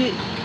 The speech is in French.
Dieu